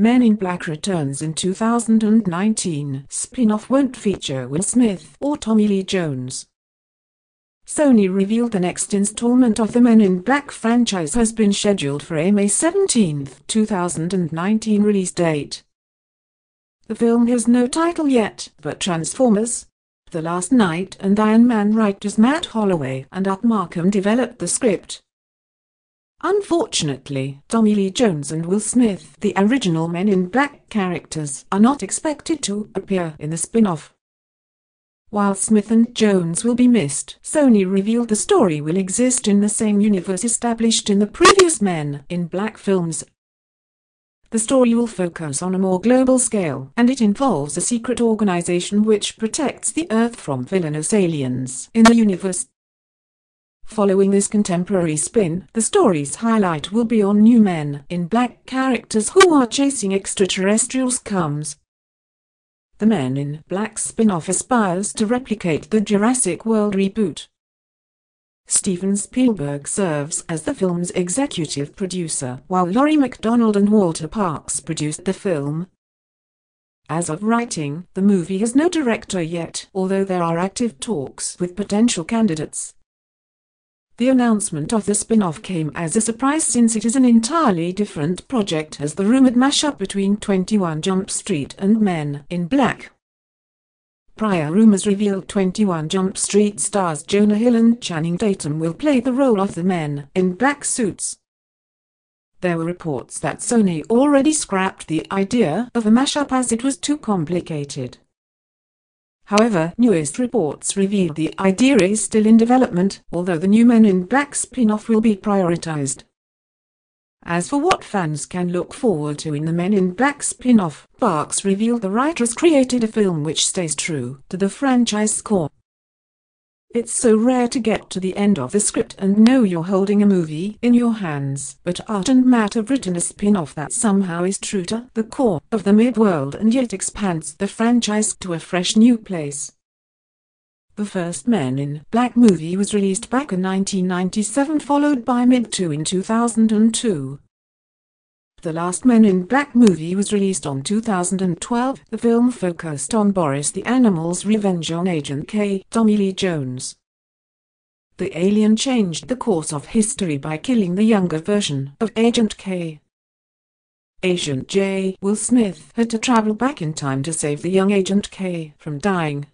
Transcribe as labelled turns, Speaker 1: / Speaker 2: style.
Speaker 1: Men in Black returns in 2019. Spin-off won't feature Will Smith or Tommy Lee Jones. Sony revealed the next installment of the Men in Black franchise has been scheduled for a May 17, 2019 release date. The film has no title yet, but Transformers, The Last Knight and Iron Man writers Matt Holloway and Art Marcum developed the script. Unfortunately, Tommy Lee Jones and Will Smith, the original Men in Black characters, are not expected to appear in the spin-off. While Smith and Jones will be missed, Sony revealed the story will exist in the same universe established in the previous Men in Black films. The story will focus on a more global scale, and it involves a secret organization which protects the Earth from villainous aliens in the universe. Following this contemporary spin, the story's highlight will be on new men in black characters who are chasing extraterrestrial scums. The Men in Black spin-off aspires to replicate the Jurassic World reboot. Steven Spielberg serves as the film's executive producer, while Laurie MacDonald and Walter Parkes produced the film. As of writing, the movie has no director yet, although there are active talks with potential candidates. The announcement of the spin-off came as a surprise since it is an entirely different project as the rumored mashup between 21 Jump Street and Men in Black. Prior rumors revealed 21 Jump Street stars Jonah Hill and Channing Tatum will play the role of the men in black suits. There were reports that Sony already scrapped the idea of a mashup as it was too complicated. However, newest reports reveal the idea is still in development, although the new Men in Black spin-off will be prioritized. As for what fans can look forward to in the Men in Black spin-off, Parkes revealed the writers created a film which stays true to the franchise core. It's so rare to get to the end of the script and know you're holding a movie in your hands, but Art and Matt have written a spin-off that somehow is true to the core of the MIB world and yet expands the franchise to a fresh new place. The first Men in Black movie was released back in 1997 followed by MIB 2 in 2002. The last Men in Black movie was released on 2012. The film focused on Boris the Animal's revenge on Agent K. Tommy Lee Jones. The alien changed the course of history by killing the younger version of Agent K. Agent J. Will Smith had to travel back in time to save the young Agent K from dying.